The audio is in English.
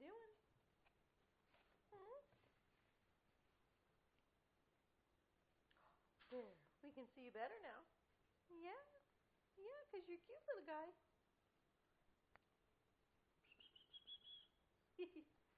Doing? There, we can see you better now. Yeah, yeah, because you're cute little guy.